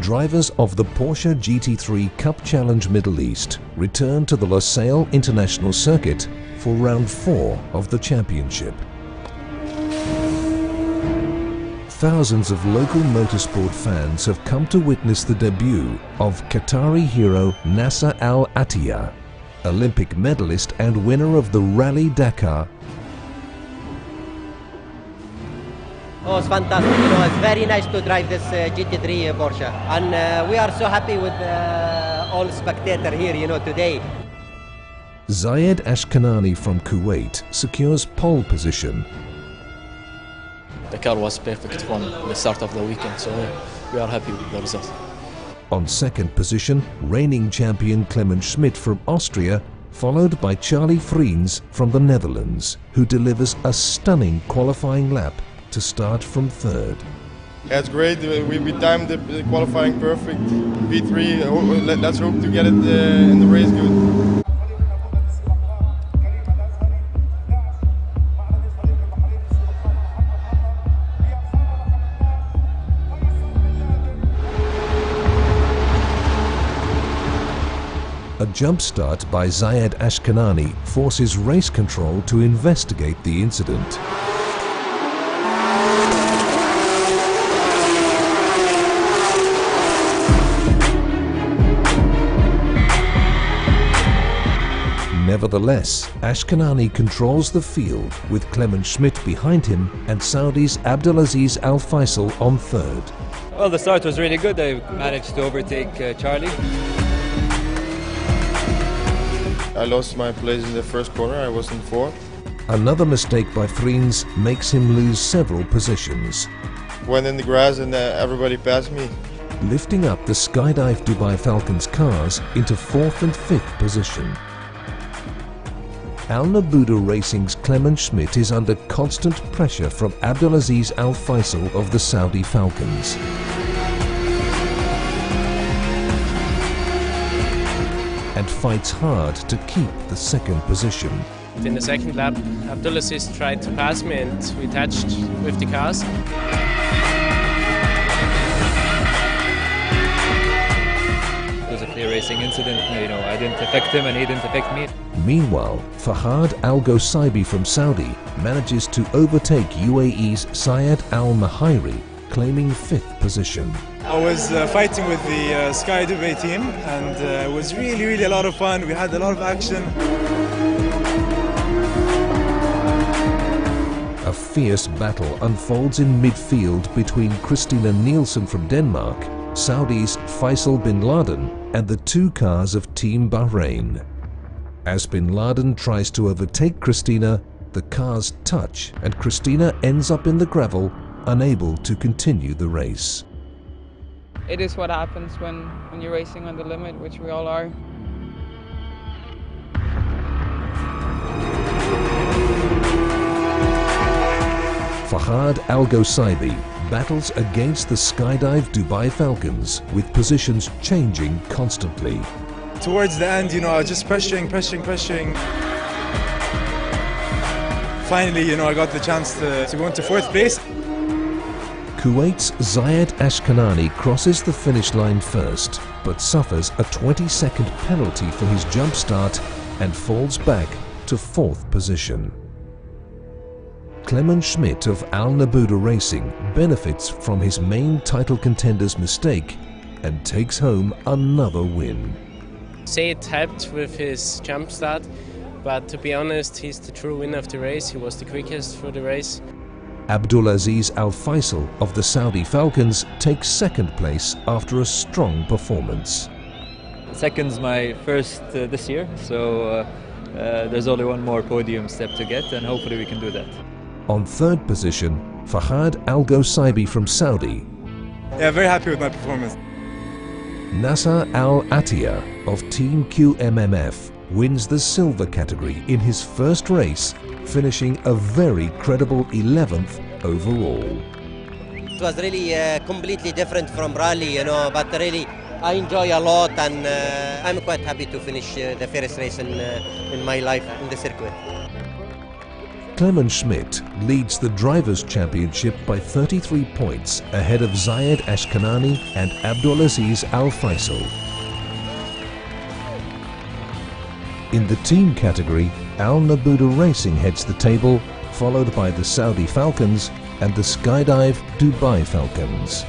drivers of the Porsche GT3 Cup Challenge Middle East return to the Losail International Circuit for round four of the championship. Thousands of local motorsport fans have come to witness the debut of Qatari hero Nasser Al Attiyah, Olympic medalist and winner of the Rally Dakar Oh, it's fantastic. You know, it's very nice to drive this uh, GT3 Porsche. And uh, we are so happy with uh, all spectator here, you know, today. Zaid Ashkanani from Kuwait secures pole position. The car was perfect from the start of the weekend, so we are happy with the result. On second position, reigning champion Clemens Schmid from Austria, followed by Charlie Frijns from the Netherlands, who delivers a stunning qualifying lap to start from third. It's great. We, we timed the qualifying perfect. V3, let's hope to get it uh, in the race good. A jump start by Zaid Ashkanani forces race control to investigate the incident. Nevertheless, Ashkanani controls the field with Clemens Schmid behind him and Saudi's Abdulaziz Al Faisal on third. Well, the start was really good. I managed to overtake uh, Charlie. I lost my place in the first corner. I was in fourth. Another mistake by Frijns makes him lose several positions. Went in the grass and uh, everybody passed me. Lifting up the Skydive Dubai Falcons cars into fourth and fifth position. Al Nabuda Racing's Clemens Schmid is under constant pressure from Abdulaziz Al Faisal of the Saudi Falcons. And fights hard to keep the second position. In the second lap, Abdulaziz tried to pass me and we touched with the cars. Racing incident. You know, I didn't affect him and he didn't affect me. Meanwhile, Fahad Algosaibi from Saudi manages to overtake UAE's Syed Al Mahiri, claiming fifth position. I was uh, fighting with the uh, Sky Dubai team and uh, it was really, really a lot of fun. We had a lot of action. A fierce battle unfolds in midfield between Christina Nielsen from Denmark Saudi's Faisal bin Laden and the two cars of Team Bahrain. As bin Laden tries to overtake Christina, the cars touch and Christina ends up in the gravel, unable to continue the race. It is what happens when, when you're racing on the limit, which we all are. Fahad Algosaibi battles against the Skydive Dubai Falcons with positions changing constantly. Towards the end, you know, I was just pressuring, pressuring, pressuring. Finally, you know, I got the chance to, to go into fourth place. Kuwait's Zaid Ashkanani crosses the finish line first, but suffers a 20-second penalty for his jump start and falls back to fourth position. Clemens Schmid of Al Nabuda Racing benefits from his main title contender's mistake and takes home another win. Said helped with his jump start, but to be honest, he's the true winner of the race. He was the quickest for the race. Abdulaziz Al Faisal of the Saudi Falcons takes second place after a strong performance. Second's my first uh, this year, so uh, uh, there's only one more podium step to get, and hopefully we can do that. On third position, Fahad Algosaibi from Saudi. Yeah, very happy with my performance. Nasser Al Attiyah of Team QMMF wins the silver category in his first race, finishing a very credible 11th overall. It was really uh, completely different from rally, you know, but really I enjoy a lot and uh, I'm quite happy to finish uh, the first race in, uh, in my life in the circuit. Clemens Schmid leads the Drivers' Championship by 33 points ahead of Zaid Ashkanani and Abdulaziz Al Faisal. In the team category, Al Nabuda Racing heads the table, followed by the Saudi Falcons and the Skydive Dubai Falcons.